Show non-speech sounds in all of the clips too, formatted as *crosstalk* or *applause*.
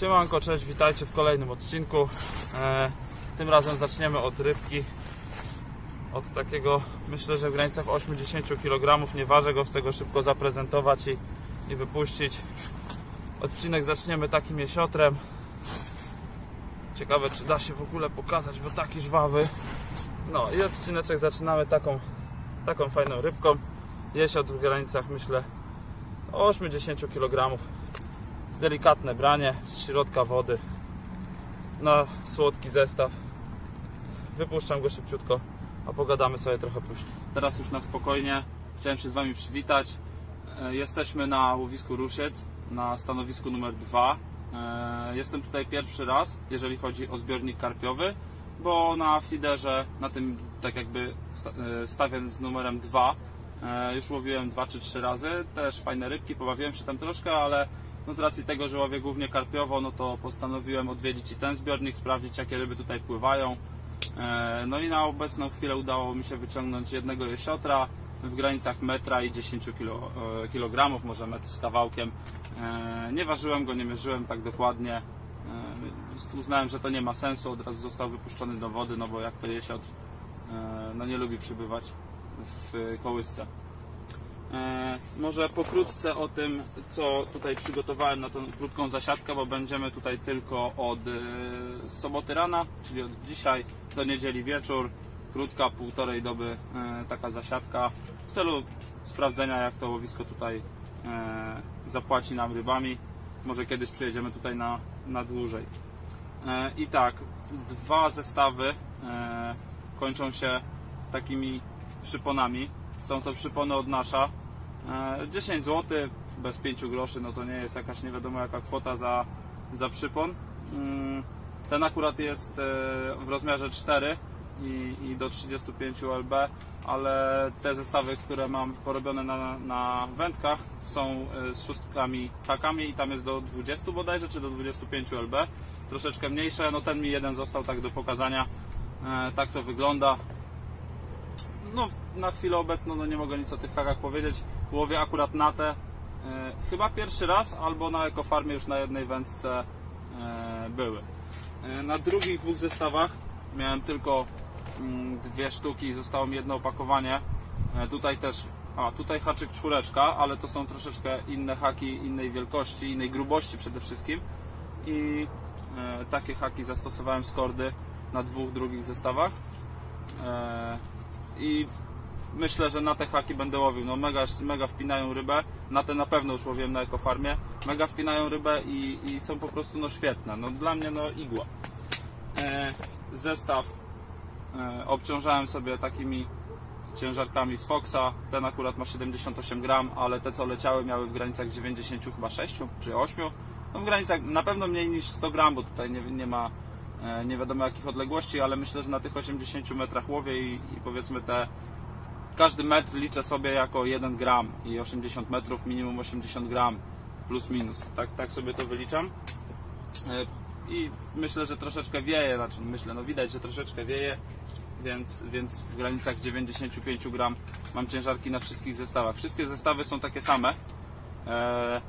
Siemanko, cześć, witajcie w kolejnym odcinku. E, tym razem zaczniemy od rybki. Od takiego, myślę, że w granicach 80 kg. Nie ważę go, chcę go szybko zaprezentować i, i wypuścić. Odcinek zaczniemy takim jesiotrem. Ciekawe, czy da się w ogóle pokazać, bo taki żwawy. No i odcineczek zaczynamy taką, taką fajną rybką. Jesiot w granicach, myślę, 80 kg. Delikatne branie z środka wody na słodki zestaw. Wypuszczam go szybciutko, a pogadamy sobie trochę później. Teraz już na spokojnie chciałem się z Wami przywitać. E, Jesteśmy na łowisku Rusiec, na stanowisku numer 2. E, Jestem tutaj pierwszy raz, jeżeli chodzi o zbiornik karpiowy, bo na fiderze, na tym tak jakby e, stawiam z numerem 2, e, już łowiłem 2 czy 3 razy, też fajne rybki, pobawiłem się tam troszkę, ale no z racji tego, że łowię głównie karpiowo, no to postanowiłem odwiedzić i ten zbiornik, sprawdzić jakie ryby tutaj pływają. E, No i na obecną chwilę udało mi się wyciągnąć jednego jesiotra w granicach metra i 10 kilo, e, może metr z kawałkiem. E, Nie ważyłem go, nie mierzyłem tak dokładnie. Uznałem, że to nie ma sensu, od razu został wypuszczony do wody, no bo jak to jesiot, no nie lubi przybywać w kołysce. E, może pokrótce o tym, co tutaj przygotowałem na tą krótką zasiadkę, bo będziemy tutaj tylko od e, soboty rana, czyli od dzisiaj do niedzieli wieczór. Krótka, półtorej doby e, taka zasiadka w celu sprawdzenia, jak to łowisko tutaj zapłaci nam rybami. Może kiedyś przyjedziemy tutaj na, na dłużej. I tak, dwa zestawy kończą się takimi przyponami. Są to przypony od nasza. E, 10 zł bez 5 groszy, no to nie jest jakaś nie wiadomo jaka kwota za, za przypon. Mm, Ten akurat jest e, w rozmiarze 4 i, i do 35 lb, ale te zestawy, które mam porobione na, na wędkach są e, z szóstkami hakami i tam jest do 20 bodajże, czy do 25 lb. Troszeczkę mniejsze, no ten mi jeden został tak do pokazania. E, Tak to wygląda no, na chwilę obecną no, nie mogę nic o tych hakach powiedzieć. Łowię akurat na te. E, chyba pierwszy raz, albo na ekofarmie już na jednej wędce e, były. E, na drugich dwóch zestawach miałem tylko mm, dwie sztuki zostało mi jedno opakowanie. Tutaj też, a tutaj haczyk czwóreczka, ale to są troszeczkę inne haki, innej wielkości, innej grubości przede wszystkim. I takie haki zastosowałem z kordy na dwóch drugich zestawach. I myślę, że na te haki będę łowił. No mega, mega wpinają rybę, na te na pewno już łowiłem na ekofarmie. Mega wpinają rybę i, i są po prostu no świetne. No dla mnie no igła. E, zestaw e, obciążałem sobie takimi ciężarkami z Foxa. Ten akurat ma 78 gram, ale te co leciały miały w granicach 90 chyba 6 czy 8. No w granicach na pewno mniej niż 100 gram, bo tutaj nie, nie ma nie wiadomo jakich odległości, ale myślę, że na tych 80 metrach łowię i, i powiedzmy te każdy metr liczę sobie jako 1 gram i 80 metrów minimum 80 gram plus minus. Tak, tak sobie to wyliczam. E, I myślę, że troszeczkę wieje, znaczy myślę, no widać, że troszeczkę wieje, więc, więc w granicach 95 gram mam ciężarki na wszystkich zestawach. Wszystkie zestawy są takie same. E,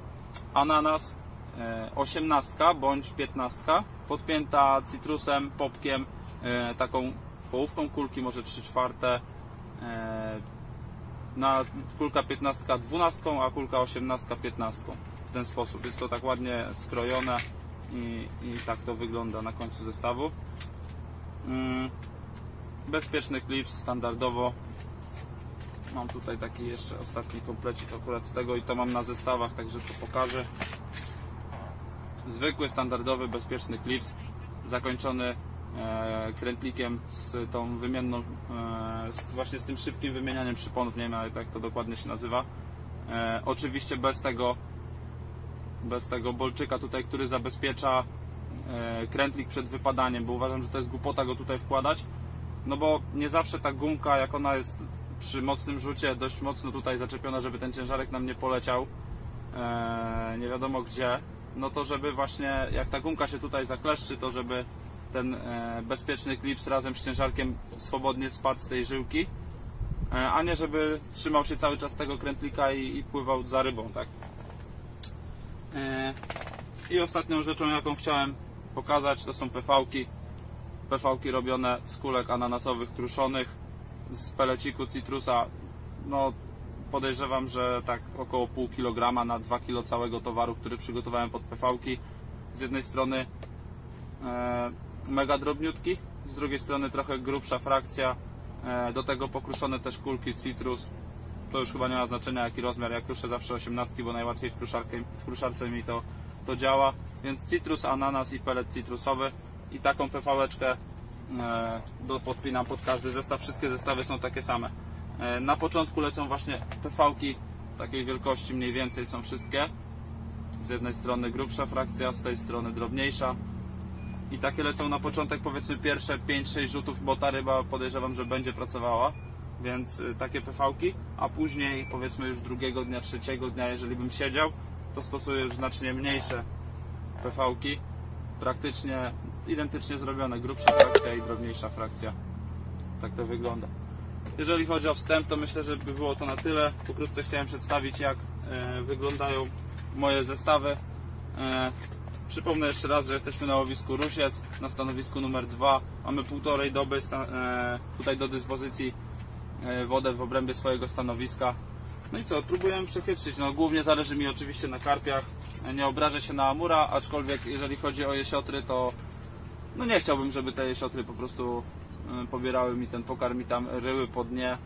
ananas, e, 18 bądź 15, podpięta cytrusem, popkiem, e, taką połówką kulki, może 3 czwarte. E, na kulka 15 12, a kulka 18 15. W ten sposób jest to tak ładnie skrojone i, i tak to wygląda na końcu zestawu. Mm, bezpieczny klips standardowo. Mam tutaj taki jeszcze ostatni komplecik akurat z tego i to mam na zestawach, także to pokażę. Zwykły, standardowy, bezpieczny klips zakończony e, krętlikiem z tą wymienną, e, właśnie z tym szybkim wymienianiem przyponów, nie wiem jak to dokładnie się nazywa. E, oczywiście bez tego, bez tego bolczyka tutaj, który zabezpiecza krętlik przed wypadaniem, bo uważam, że to jest głupota go tutaj wkładać, no bo nie zawsze ta gumka, jak ona jest przy mocnym rzucie, dość mocno tutaj zaczepiona, żeby ten ciężarek nam nie poleciał, nie wiadomo gdzie, no to żeby właśnie, jak ta gumka się tutaj zakleszczy, to żeby ten e, bezpieczny klips razem z ciężarkiem swobodnie spadł z tej żyłki, e, a nie żeby trzymał się cały czas tego krętlika i, i pływał za rybą, tak? E, I ostatnią rzeczą, jaką chciałem pokazać, to są PV-ki. PV-ki robione z kulek ananasowych kruszonych, z peleciku citrusa. No, podejrzewam, że tak około pół kilograma na 2 kg całego towaru, który przygotowałem pod PV-ki. Z jednej strony e, mega drobniutki, z drugiej strony trochę grubsza frakcja. E, do tego pokruszone też kulki citrus. To już chyba nie ma znaczenia jaki rozmiar. Ja kruszę zawsze 18, bo najłatwiej w, w kruszarce mi to, to działa. Więc citrus, ananas i pelet citrusowy. I taką PV-eczkę e, podpinam pod każdy zestaw. Wszystkie zestawy są takie same. E, na początku lecą właśnie PV-ki takiej wielkości mniej więcej są wszystkie. Z jednej strony grubsza frakcja, z tej strony drobniejsza. I takie lecą na początek powiedzmy pierwsze 5-6 rzutów, bo ta ryba podejrzewam, że będzie pracowała. Więc y, takie PV-ki, a później powiedzmy już drugiego dnia, trzeciego dnia, jeżeli bym siedział, to stosuję już znacznie mniejsze PV-ki. Praktycznie identycznie zrobione, grubsza frakcja i drobniejsza frakcja. Tak to wygląda. Jeżeli chodzi o wstęp, to myślę, że by było to na tyle. Pokrótce chciałem przedstawić, jak e, wyglądają moje zestawy. E, przypomnę jeszcze raz, że jesteśmy na łowisku Rusiec, na stanowisku numer 2. Mamy półtorej doby e, tutaj do dyspozycji wodę w obrębie swojego stanowiska. No i co, próbujemy przechytrzyć. No, głównie zależy mi oczywiście na karpiach. Nie obrażę się na amura, aczkolwiek jeżeli chodzi o jesiotry, to no nie chciałbym, żeby te jesiotry po prostu pobierały mi ten pokarm i tam ryły po dnie,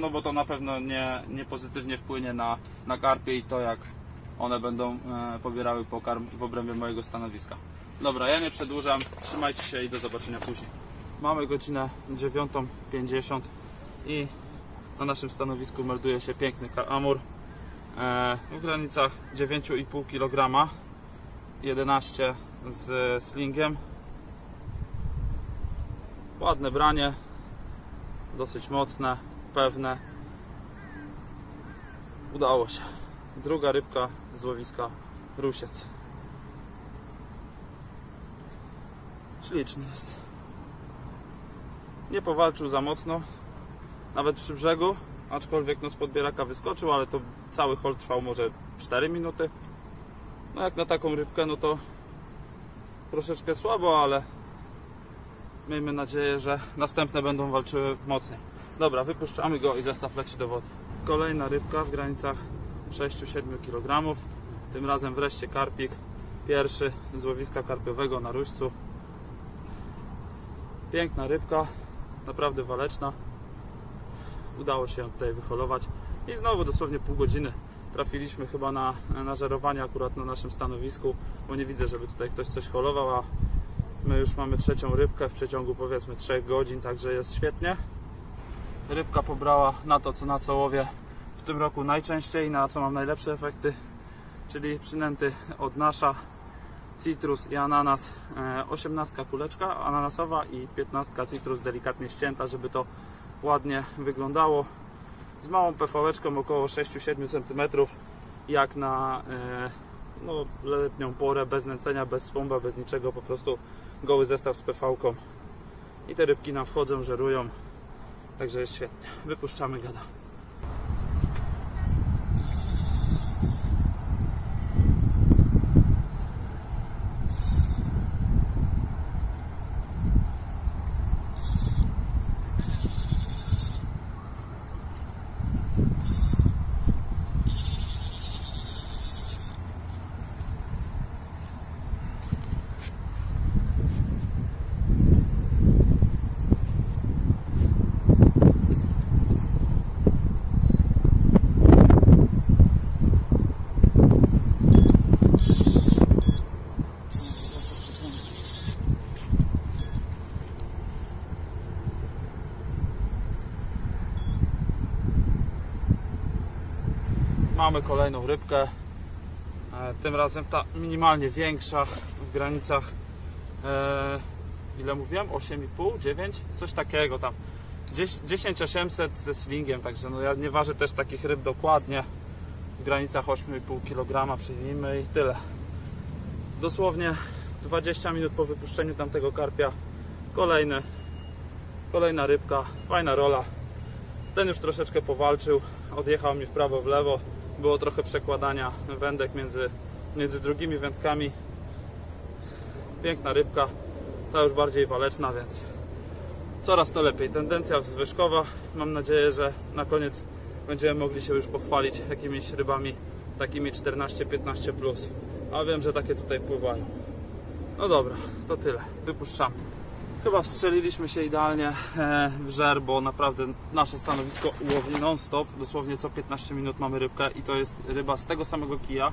no bo to na pewno nie, nie pozytywnie wpłynie na, na karpie i to jak one będą e, pobierały pokarm w obrębie mojego stanowiska. Dobra, ja nie przedłużam, trzymajcie się i do zobaczenia później. Mamy godzinę 9.50 i na naszym stanowisku melduje się piękny amur e, w granicach 9,5 kg 11 z slingiem Ładne branie, dosyć mocne, pewne. Udało się. Druga rybka z łowiska Rusiec. Śliczny jest. Nie powalczył za mocno, nawet przy brzegu, aczkolwiek no z podbieraka wyskoczył, ale to cały hol trwał może 4 minuty. No jak na taką rybkę, no to troszeczkę słabo, ale Miejmy nadzieję, że następne będą walczyły mocniej. Dobra, wypuszczamy go i zestaw leci do wody. Kolejna rybka w granicach 6-7 kg. Tym razem wreszcie karpik. Pierwszy z łowiska karpiowego na Ruścu. Piękna rybka, naprawdę waleczna. Udało się ją tutaj wyholować. I znowu dosłownie pół godziny trafiliśmy chyba na, na żerowanie akurat na naszym stanowisku, bo nie widzę, żeby tutaj ktoś coś holował, a My już mamy trzecią rybkę w przeciągu powiedzmy 3 godzin, także jest świetnie. Rybka pobrała na to, co na co łowię w tym roku najczęściej, na co mam najlepsze efekty, czyli przynęty od nasza, citrus i ananas. E, 18 kuleczka ananasowa i 15 citrus delikatnie ścięta, żeby to ładnie wyglądało. Z małą PV-eczką około 6-7 cm, jak na e, no, letnią porę, bez nęcenia, bez spomba, bez niczego, po prostu goły zestaw z PV-ką i te rybki nam wchodzą, żerują. Także jest świetnie, wypuszczamy gada Mamy kolejną rybkę. E, Tym razem ta minimalnie większa w granicach e, ile mówiłem? 8,5, 9? Coś takiego tam. 10800 ze slingiem, także no ja nie ważę też takich ryb dokładnie. W granicach 8,5 kg przyjmijmy i tyle. Dosłownie 20 minut po wypuszczeniu tamtego karpia kolejny, kolejna rybka, fajna rola. Ten już troszeczkę powalczył, odjechał mi w prawo, w lewo. Było trochę przekładania wędek między, między drugimi wędkami. Piękna rybka, ta już bardziej waleczna, więc coraz to lepiej. Tendencja zwyżkowa. Mam nadzieję, że na koniec będziemy mogli się już pochwalić jakimiś rybami takimi 14-15 plus. A wiem, że takie tutaj pływają. No dobra, to tyle. Wypuszczamy. Chyba wstrzeliliśmy się idealnie e, w żer, bo naprawdę nasze stanowisko łowi non-stop. Dosłownie co 15 minut mamy rybkę i to jest ryba z tego samego kija,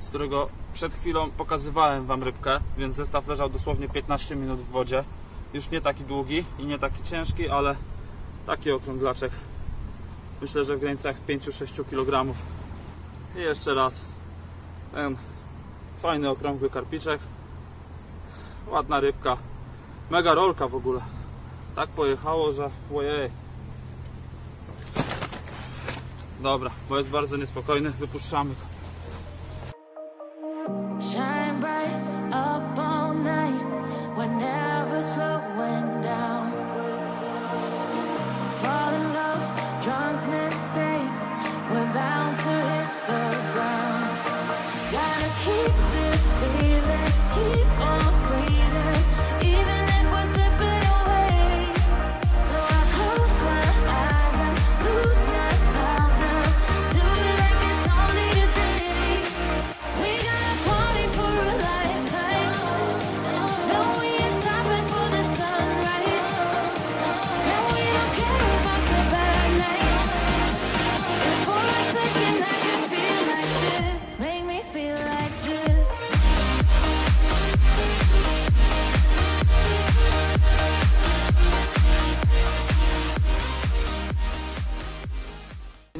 z którego przed chwilą pokazywałem Wam rybkę, więc zestaw leżał dosłownie 15 minut w wodzie. Już nie taki długi i nie taki ciężki, ale taki okrąglaczek. Myślę, że w granicach 5-6 kg. I jeszcze raz ten fajny okrągły karpiczek. Ładna rybka. Mega rolka w ogóle. Tak pojechało, że ojej. Dobra, bo jest bardzo niespokojny. Wypuszczamy go.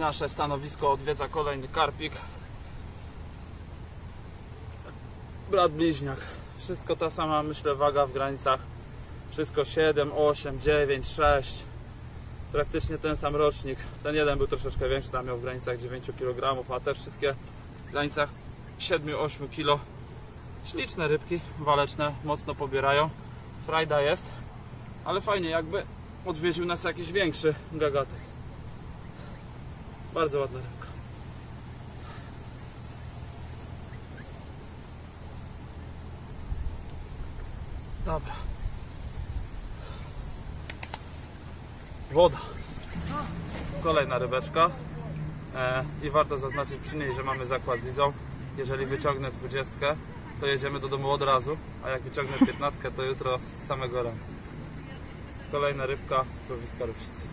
Nasze stanowisko odwiedza kolejny karpik. Brat bliźniak. Wszystko ta sama, myślę, waga w granicach. Wszystko 7, 8, 9, 6. Praktycznie ten sam rocznik. Ten jeden był troszeczkę większy, tam miał w granicach 9 kg, a te wszystkie w granicach 7-8 kg. Śliczne rybki, waleczne, mocno pobierają. Frajda jest, ale fajnie, jakby odwiedził nas jakiś większy gagatek. Bardzo ładna rybka. Dobra. Woda. Kolejna rybeczka. E, I warto zaznaczyć przy niej, że mamy zakład z Izą. Jeżeli wyciągnę 20, to jedziemy do domu od razu, a jak wyciągnę 15, to jutro z samego rana. Kolejna rybka z łowiska Ruszczycy.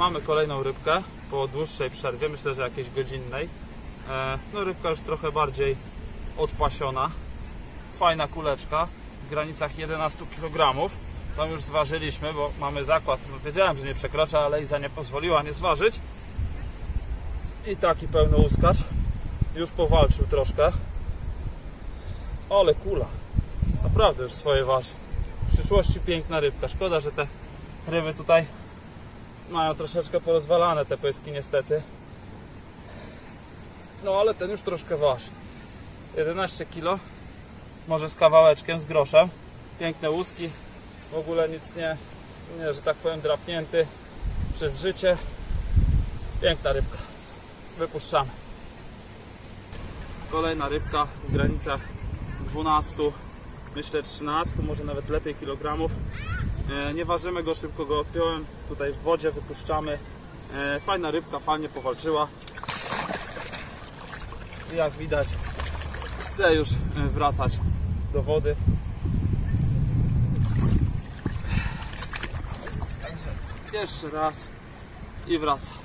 Mamy kolejną rybkę po dłuższej przerwie, myślę, że jakiejś godzinnej. E, No rybka już trochę bardziej odpasiona. Fajna kuleczka w granicach 11 kg. To już zważyliśmy, bo mamy zakład. No, wiedziałem, że nie przekracza, ale Iza nie pozwoliła nie zważyć. I taki pełny uskacz. Już powalczył troszkę. Ale kula. Naprawdę już swoje waży. W przyszłości piękna rybka. Szkoda, że te ryby tutaj mają troszeczkę porozwalane te pyski niestety. No ale ten już troszkę waży. 11 kg. Może z kawałeczkiem, z groszem. Piękne łuski. W ogóle nic nie, nie, że tak powiem, drapnięty przez życie. Piękna rybka. Wypuszczamy. Kolejna rybka w granicach 12, myślę 13, może nawet lepiej kilogramów. E, Nie ważymy go, szybko go odpiąłem. Tutaj w wodzie wypuszczamy. E, Fajna rybka, fajnie powalczyła. I jak widać, chce już e, wracać do wody. Jeszcze raz i wraca.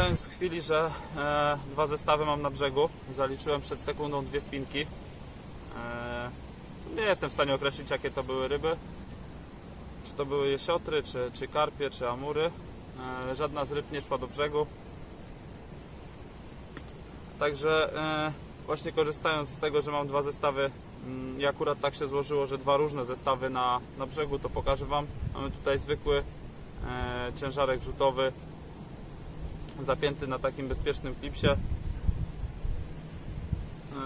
Korzystając z chwili, że e, dwa zestawy mam na brzegu, zaliczyłem przed sekundą dwie spinki. E, nie jestem w stanie określić, jakie to były ryby. Czy to były jesiotry, czy, czy karpie, czy amury. E, żadna z ryb nie szła do brzegu. Także e, właśnie korzystając z tego, że mam dwa zestawy mm, i akurat tak się złożyło, że dwa różne zestawy na, na brzegu, to pokażę Wam. Mamy tutaj zwykły e, ciężarek rzutowy zapięty na takim bezpiecznym klipsie.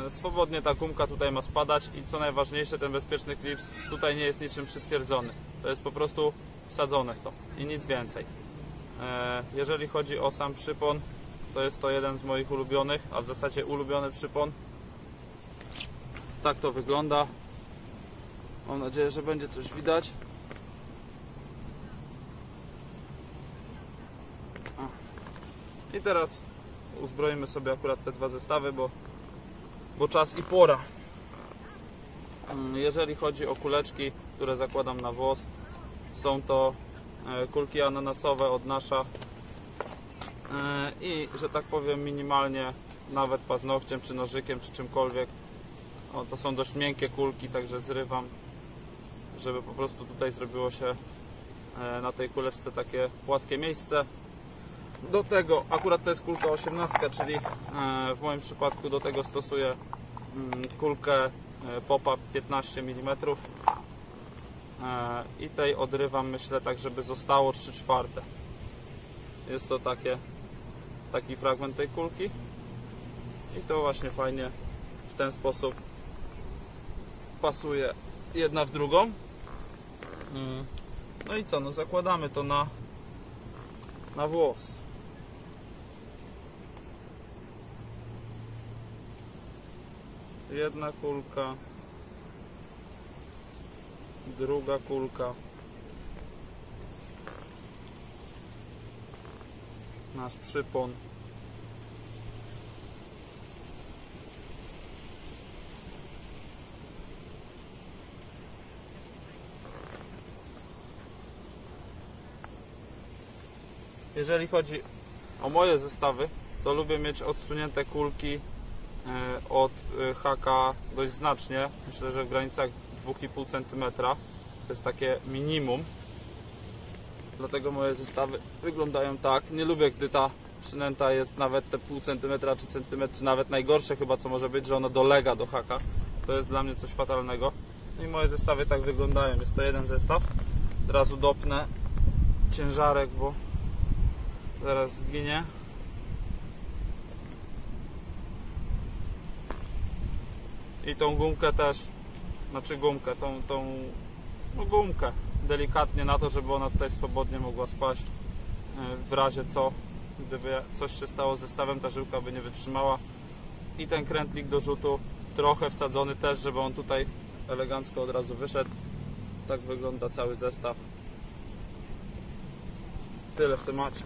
E, Swobodnie ta gumka tutaj ma spadać i co najważniejsze, ten bezpieczny klips tutaj nie jest niczym przytwierdzony. To jest po prostu wsadzone w to i nic więcej. E, Jeżeli chodzi o sam przypon, to jest to jeden z moich ulubionych, a w zasadzie ulubiony przypon. Tak to wygląda. Mam nadzieję, że będzie coś widać. O. I teraz uzbroimy sobie akurat te dwa zestawy, bo, bo czas i pora. Mm, Jeżeli chodzi o kuleczki, które zakładam na włos, są to e, kulki ananasowe od nasza E, i, że tak powiem, minimalnie nawet paznokciem, czy nożykiem, czy czymkolwiek. O, to są dość miękkie kulki, także zrywam, żeby po prostu tutaj zrobiło się e, na tej kuleczce takie płaskie miejsce. Do tego, akurat to jest kulka 18, czyli e, w moim przypadku do tego stosuję mm, kulkę popa 15 mm i tej odrywam myślę tak, żeby zostało 3 czwarte. Jest to takie, taki fragment tej kulki i to właśnie fajnie w ten sposób pasuje jedna w drugą. Mm. No i co, no zakładamy to na, na włos. Jedna kulka, druga kulka. Nasz przypon. Jeżeli chodzi o moje zestawy, to lubię mieć odsunięte kulki od e, haka dość znacznie. Myślę, że w granicach 2,5 cm. To jest takie minimum. Dlatego moje zestawy wyglądają tak. Nie lubię, gdy ta przynęta jest nawet te pół centymetra czy centymetr, czy nawet najgorsze chyba co może być, że ona dolega do haka. To jest dla mnie coś fatalnego. No i moje zestawy tak wyglądają. Jest to jeden zestaw. Teraz udopnę ciężarek, bo zaraz zginie. I tą gumkę też, znaczy gumkę, tą, tą no gumkę delikatnie na to, żeby ona tutaj swobodnie mogła spaść. E, w razie co, gdyby coś się stało z zestawem, ta żyłka by nie wytrzymała. I ten krętlik do rzutu trochę wsadzony też, żeby on tutaj elegancko od razu wyszedł. Tak wygląda cały zestaw. Tyle w temacie.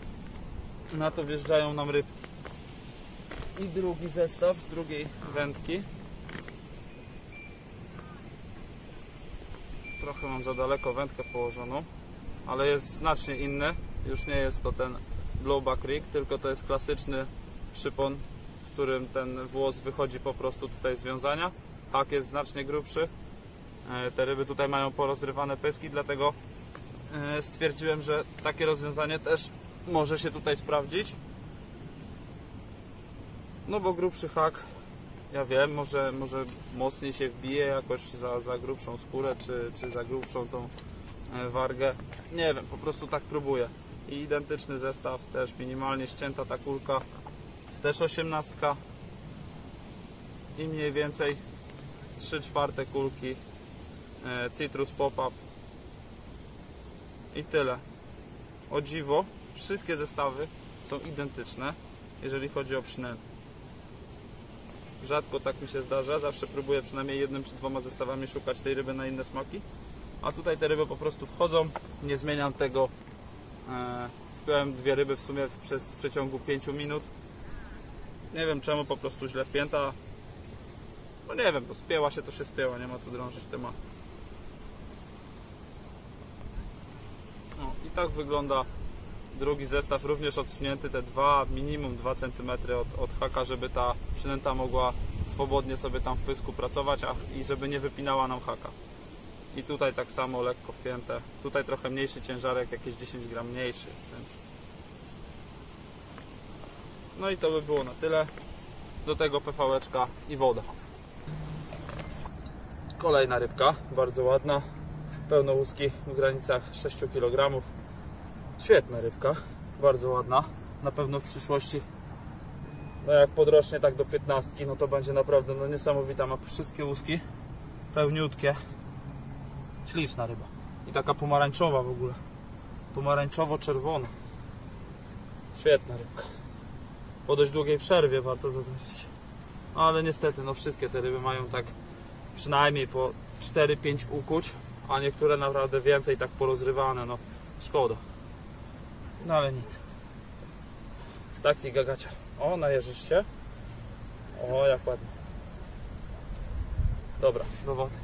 Na to wjeżdżają nam rybki. I drugi zestaw z drugiej wędki trochę mam za daleko wędkę położoną, ale jest znacznie inny. Już nie jest to ten blowback rig, tylko to jest klasyczny przypon, w którym ten włos wychodzi po prostu tutaj z wiązania. Hak jest znacznie grubszy. E, Te ryby tutaj mają porozrywane pyski, dlatego e, stwierdziłem, że takie rozwiązanie też może się tutaj sprawdzić. No bo grubszy hak ja wiem, może, może mocniej się wbije jakoś za, za grubszą skórę, czy, czy za grubszą tą e, wargę. Nie wiem, po prostu tak próbuję. I identyczny zestaw, też minimalnie ścięta ta kulka, też osiemnastka i mniej więcej 3 czwarte kulki e, Citrus Pop-Up i tyle. O dziwo, wszystkie zestawy są identyczne, jeżeli chodzi o przynęty. Rzadko tak mi się zdarza, zawsze próbuję przynajmniej jednym czy dwoma zestawami szukać tej ryby na inne smaki. A tutaj te ryby po prostu wchodzą, nie zmieniam tego. E, spiąłem dwie ryby w sumie przez w przeciągu 5 minut. Nie wiem czemu, po prostu źle wpięta. No nie wiem, bo spięła się to się spięła, nie ma co drążyć tematu. No i tak wygląda drugi zestaw, również odsunięty te dwa, minimum 2 cm od, od haka, żeby ta przynęta mogła swobodnie sobie tam w pysku pracować a, i żeby nie wypinała nam haka. I tutaj tak samo lekko wpięte. Tutaj trochę mniejszy ciężarek, jakieś 10 gram mniejszy jest, więc... No i to by było na tyle. Do tego PVeczka i woda. Kolejna rybka, bardzo ładna. Pełnołuski w granicach 6 kg. Świetna rybka, bardzo ładna. Na pewno w przyszłości No jak podrośnie tak do 15, no to będzie naprawdę no niesamowita. Ma wszystkie łuski pełniutkie. Śliczna ryba. I taka pomarańczowa w ogóle. Pomarańczowo-czerwona. Świetna rybka. Po dość długiej przerwie warto zaznaczyć. Ale niestety, no wszystkie te ryby mają tak przynajmniej po 4-5 ukuć, a niektóre naprawdę więcej tak porozrywane, no szkoda. No ale nic. Taki gagacior. O, najeżysz się. O, jak ładnie. Dobra, do wody.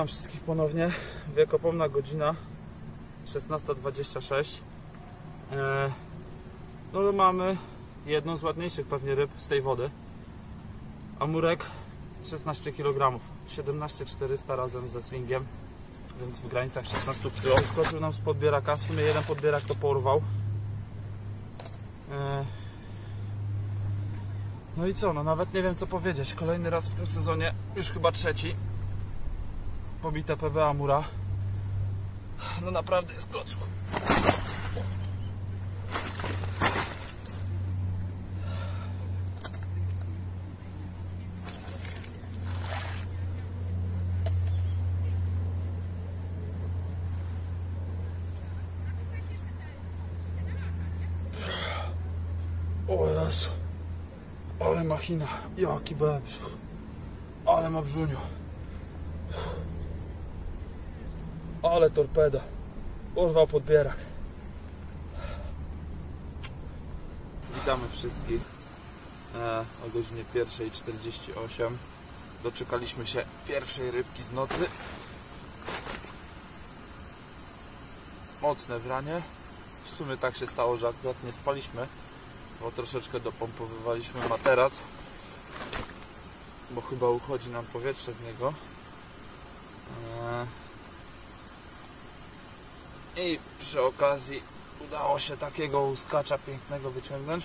Witam wszystkich ponownie. Wiekopomna godzina 16.26. Eee, no mamy jedną z ładniejszych pewnie ryb z tej wody. Amurek 16 kg, 17400 razem ze slingiem, więc w granicach 16 kg. Skoczył nam z podbieraka, w sumie jeden podbierak to porwał. Eee, no i co, no nawet nie wiem co powiedzieć. Kolejny raz w tym sezonie, już chyba trzeci pobite PB Amura. No naprawdę jest klocuch. O. Ale machina. Jaki bebrz. Ale ma brzunio. Ale torpeda. Urwał podbierak. Witamy wszystkich e, o godzinie 1.48. Doczekaliśmy się pierwszej rybki z nocy. Mocne wranie. W sumie tak się stało, że akurat nie spaliśmy, bo troszeczkę dopompowywaliśmy materac, bo chyba uchodzi nam powietrze z niego. E, i przy okazji udało się takiego łuskacza pięknego wyciągnąć.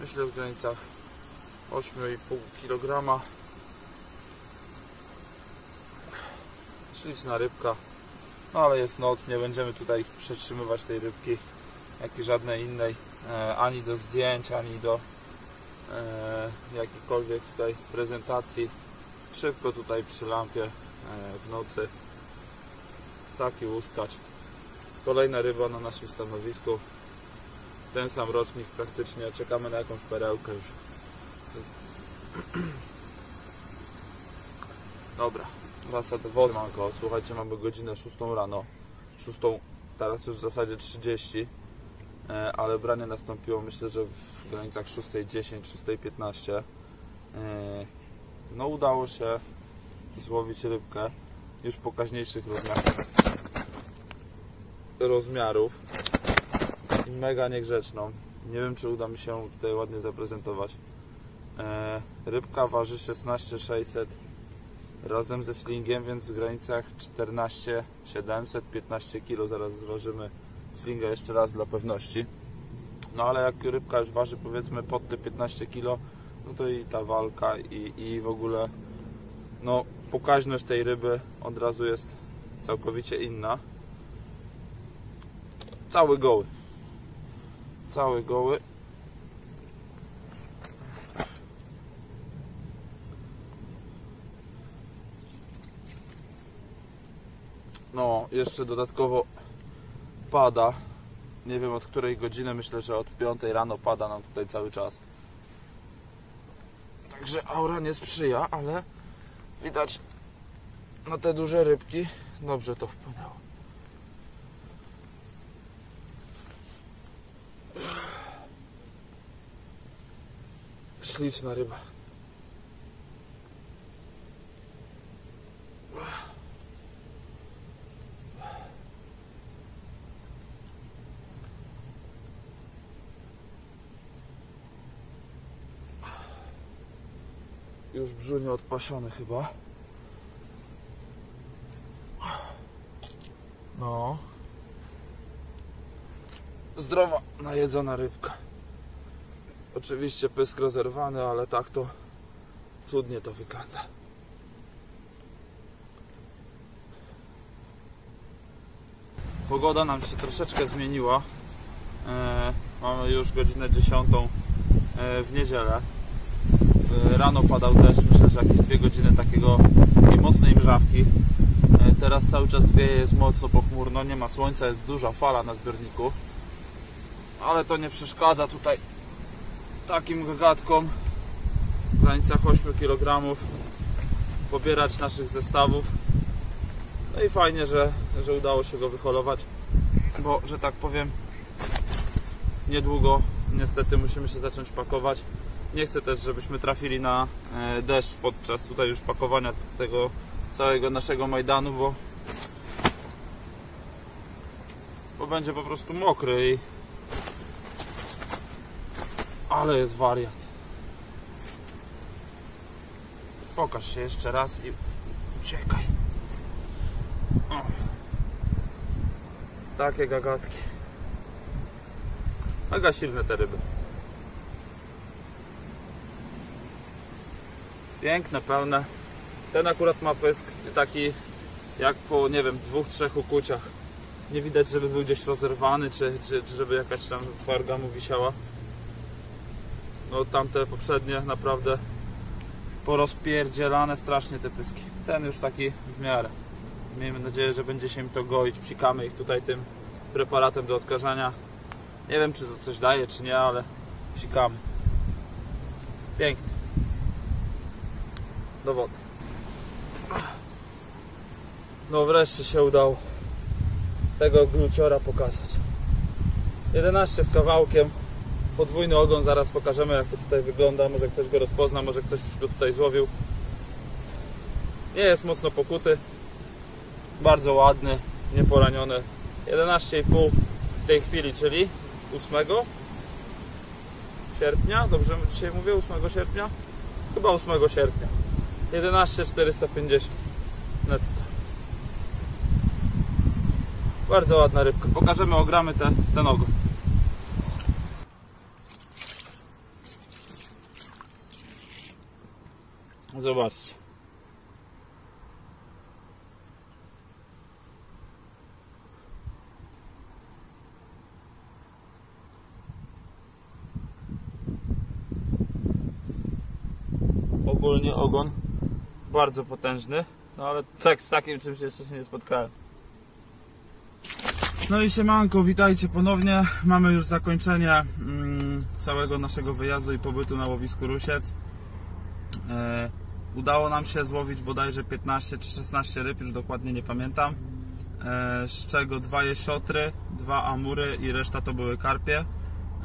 Myślę w granicach 8,5 kg. Śliczna rybka. No ale jest noc, nie będziemy tutaj przetrzymywać tej rybki, jak i żadnej innej, e, ani do zdjęć, ani do e, jakiejkolwiek tutaj prezentacji. Szybko tutaj przy lampie e, w nocy. Taki łuskacz. Kolejna ryba na naszym stanowisku. Ten sam rocznik praktycznie. Czekamy na jakąś perełkę już. *clears throat* Dobra, wraca do wody. Słuchajcie, mamy godzinę 6 rano. 6, teraz już w zasadzie 30. E, ale branie nastąpiło myślę, że w granicach 6.10, 6.15. E, No udało się złowić rybkę już pokaźniejszych rozmiarów rozmiarów i mega niegrzeczną. Nie wiem, czy uda mi się tutaj ładnie zaprezentować. E, rybka waży 16600 razem ze slingiem, więc w granicach 14700 15 kg. Zaraz zważymy slinga jeszcze raz dla pewności. No ale jak rybka już waży powiedzmy pod te 15 kg, no to i ta walka i, i w ogóle no pokaźność tej ryby od razu jest całkowicie inna cały goły. Cały goły. No, jeszcze dodatkowo pada. Nie wiem od której godziny, myślę, że od 5 rano pada nam tutaj cały czas. Także aura nie sprzyja, ale widać na te duże rybki dobrze to wpłynęło. Śliczna ryba. Już brzunie odpasiony chyba. No. Zdrowa, najedzona rybka. Oczywiście pysk rozerwany, ale tak to cudnie to wygląda. Pogoda nam się troszeczkę zmieniła. E, mamy już godzinę 10 e, w niedzielę. E, rano padał deszcz, myślę, że jakieś dwie godziny takiego mocnej mrzawki. Teraz cały czas wieje, jest mocno pochmurno, nie ma słońca, jest duża fala na zbiorniku. Ale to nie przeszkadza tutaj takim gagatkom w granicach 8 kg pobierać naszych zestawów. No i fajnie, że, że udało się go wyholować, bo że tak powiem, niedługo niestety musimy się zacząć pakować. Nie chcę też, żebyśmy trafili na e, deszcz podczas tutaj już pakowania tego całego naszego Majdanu, bo, bo będzie po prostu mokry i ale jest wariat. Pokaż się jeszcze raz i uciekaj. O. Takie gagatki. Mega silne te ryby. Piękne, pełne. Ten akurat ma pysk taki jak po, nie wiem, dwóch, trzech ukuciach. Nie widać, żeby był gdzieś rozerwany, czy, czy, czy żeby jakaś tam warga mu wisiała. No tamte poprzednie naprawdę porozpierdzielane strasznie te pyski. Ten już taki w miarę. Miejmy nadzieję, że będzie się im to goić. Psikamy ich tutaj tym preparatem do odkażania. Nie wiem, czy to coś daje, czy nie, ale psikamy. Piękny. Do wody. No wreszcie się udało tego gluciora pokazać. 11 z kawałkiem. Podwójny ogon, zaraz pokażemy jak to tutaj wygląda. Może ktoś go rozpozna, może ktoś już go tutaj złowił. Nie jest mocno pokuty. Bardzo ładny, nieporaniony. 11,5 w tej chwili, czyli 8 sierpnia. Dobrze dzisiaj mówię? 8 sierpnia? Chyba 8 sierpnia. 11,450 netto. Bardzo ładna rybka. Pokażemy, ogramy te, ten ogon. Zobaczcie. Ogólnie ogon bardzo potężny, no ale tak z takim czymś jeszcze się nie spotkałem. No i siemanko, witajcie ponownie. Mamy już zakończenie mm, całego naszego wyjazdu i pobytu na łowisku Rusiec. Udało nam się złowić bodajże 15 czy 16 ryb, już dokładnie nie pamiętam. E, z czego dwa jesiotry, dwa amury i reszta to były karpie.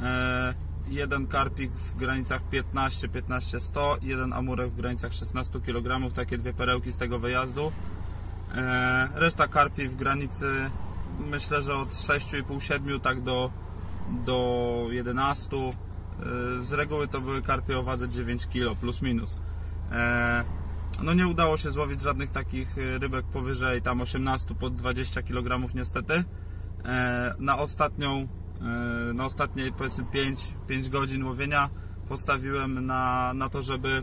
E, jeden karpik w granicach 15-15-100, jeden amurek w granicach 16 kg, takie dwie perełki z tego wyjazdu. E, reszta karpi w granicy myślę, że od 6,5-7 tak do, do 11. E, Z reguły to były karpie o wadze 9 kg plus minus. E, No nie udało się złowić żadnych takich e, rybek powyżej tam 18 pod 20 kg niestety. E, Na ostatnią na ostatnie powiedzmy 5, 5 godzin łowienia postawiłem na, na to, żeby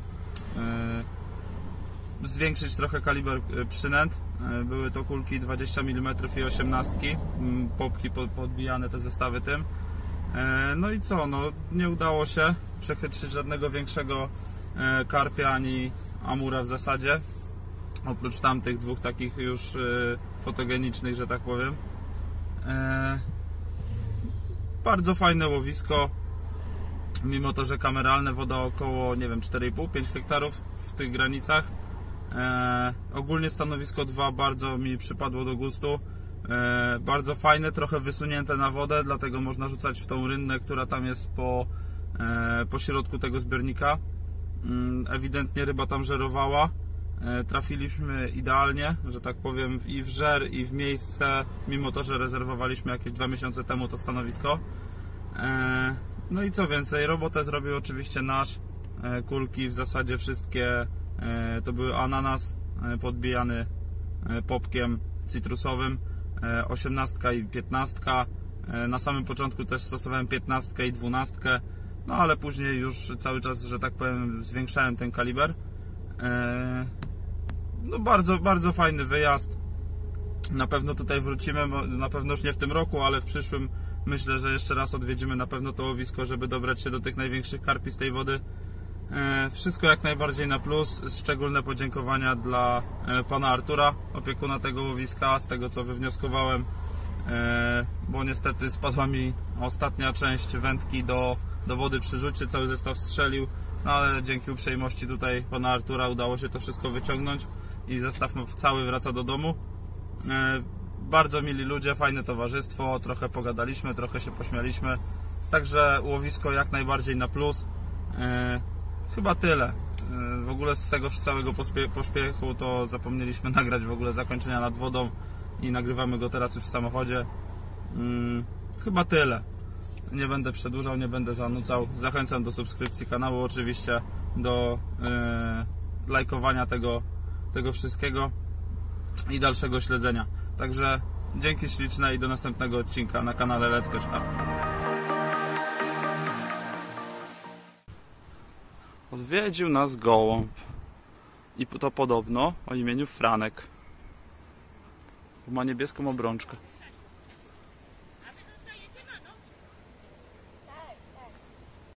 zwiększyć trochę kaliber przynęt. Były to kulki 20 mm i 18, mm, popki po- podbijane te zestawy tym. No i co, no nie udało się przechytrzyć żadnego większego karpia ani amura w zasadzie. Oprócz tamtych dwóch takich już e, fotogenicznych, że tak powiem. E, Bardzo fajne łowisko. Mimo to, że kameralne woda około, nie wiem, 4,5-5 hektarów w tych granicach. E, ogólnie stanowisko 2 bardzo mi przypadło do gustu. E, bardzo fajne, trochę wysunięte na wodę, dlatego można rzucać w tą rynnę, która tam jest po, e, po środku tego zbiornika. Mm, Ewidentnie ryba tam żerowała. E, Trafiliśmy idealnie, że tak powiem, i w żer, i w miejsce, mimo to, że rezerwowaliśmy jakieś dwa miesiące temu to stanowisko. E, No i co więcej, robotę zrobił oczywiście nasz. E, Kulki w zasadzie wszystkie to były ananas podbijany popkiem cytrusowym, e, 18 i 15. E, Na samym początku też stosowałem 15 i 12, no ale później już cały czas, że tak powiem, zwiększałem ten kaliber. E, No bardzo, bardzo fajny wyjazd. Na pewno tutaj wrócimy, na pewno już nie w tym roku, ale w przyszłym myślę, że jeszcze raz odwiedzimy na pewno to łowisko, żeby dobrać się do tych największych karpi z tej wody. E, Wszystko jak najbardziej na plus. Szczególne podziękowania dla e, pana Artura, opiekuna tego łowiska, z tego co wywnioskowałem, bo niestety spadła mi ostatnia część wędki do, do wody przy rzucie, cały zestaw strzelił, no ale dzięki uprzejmości tutaj pana Artura udało się to wszystko wyciągnąć i zestaw cały wraca do domu. E, Bardzo mili ludzie, fajne towarzystwo, trochę pogadaliśmy, trochę się pośmialiśmy. Także łowisko jak najbardziej na plus. E, Chyba tyle. E, W ogóle z tego całego pośpiechu to zapomnieliśmy *laughs* nagrać w ogóle zakończenia nad wodą i nagrywamy go teraz już w samochodzie. Mm, Chyba tyle. Nie będę przedłużał, nie będę zanucał. Zachęcam do subskrypcji kanału oczywiście, do e, lajkowania tego, tego wszystkiego i dalszego śledzenia. Także dzięki śliczne i do następnego odcinka na kanale Let's. Odwiedził nas gołąb i to podobno o imieniu Franek. Ma niebieską obrączkę.